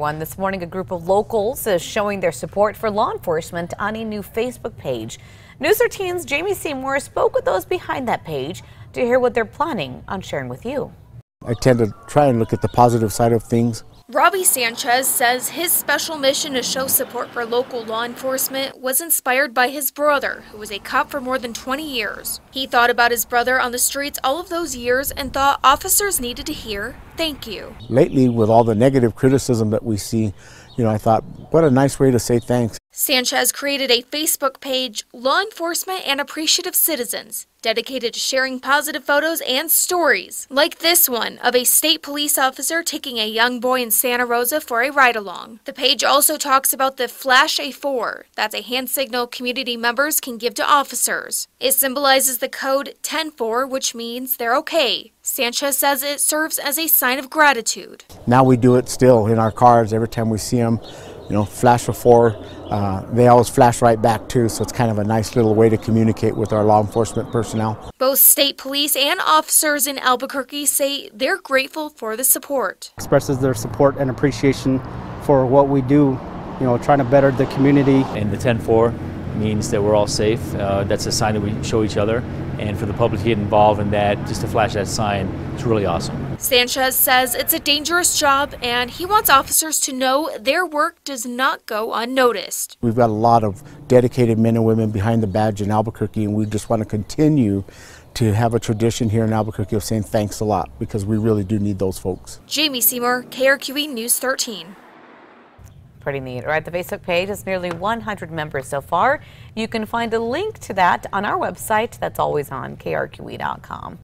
everyone. This morning, a group of locals is showing their support for law enforcement on a new Facebook page. News 13's Jamie Seymour spoke with those behind that page to hear what they're planning on sharing with you. I tend to try and look at the positive side of things. Robbie Sanchez says his special mission to show support for local law enforcement was inspired by his brother, who was a cop for more than 20 years. He thought about his brother on the streets all of those years and thought officers needed to hear thank you. Lately, with all the negative criticism that we see, you know, I thought, what a nice way to say thanks. Sanchez created a Facebook page, Law Enforcement and Appreciative Citizens, dedicated to sharing positive photos and stories, like this one of a state police officer taking a young boy in Santa Rosa for a ride along. The page also talks about the Flash A4, that's a hand signal community members can give to officers. It symbolizes the code 104, which means they're okay. Sanchez says it serves as a sign of gratitude. Now we do it still in our cars every time we see them you know, flash before, uh, they always flash right back too, so it's kind of a nice little way to communicate with our law enforcement personnel. Both state police and officers in Albuquerque say they're grateful for the support. Expresses their support and appreciation for what we do, you know, trying to better the community. And the 10-4 means that we're all safe. Uh, that's a sign that we show each other. And for the public to get involved in that, just to flash that sign, it's really awesome. Sanchez says it's a dangerous job and he wants officers to know their work does not go unnoticed. We've got a lot of dedicated men and women behind the badge in Albuquerque and we just want to continue to have a tradition here in Albuquerque of saying thanks a lot because we really do need those folks. Jamie Seymour, KRQE News 13. Pretty neat. All right, the Facebook page has nearly 100 members so far. You can find a link to that on our website. That's always on krqe.com.